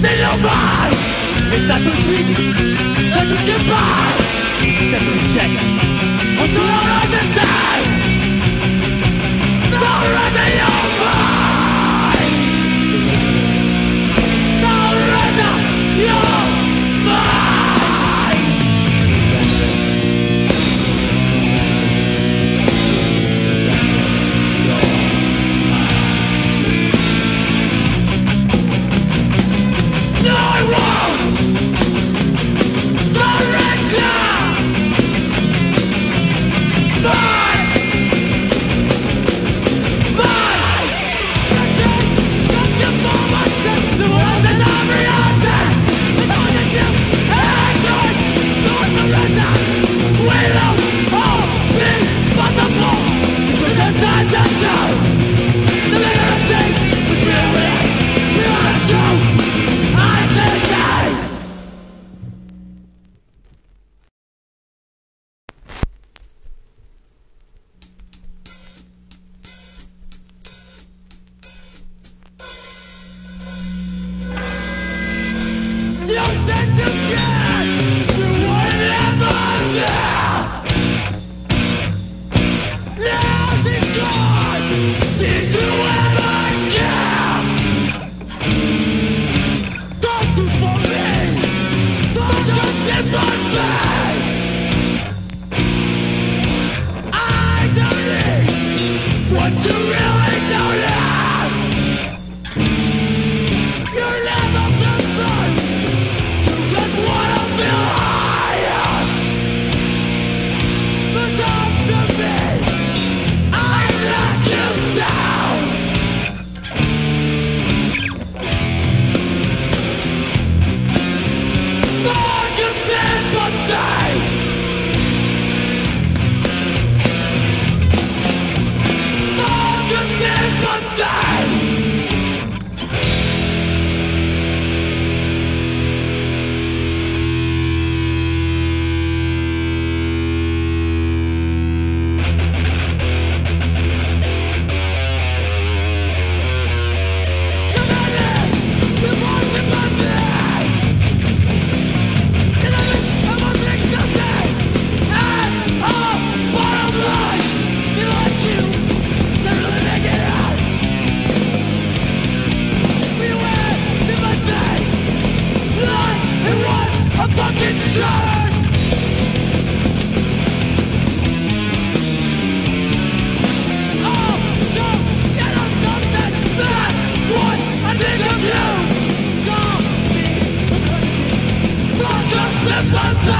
is in your mind. It's not so cheap that you can buy? Simply check. What you don't understand. Don't run the over. Love.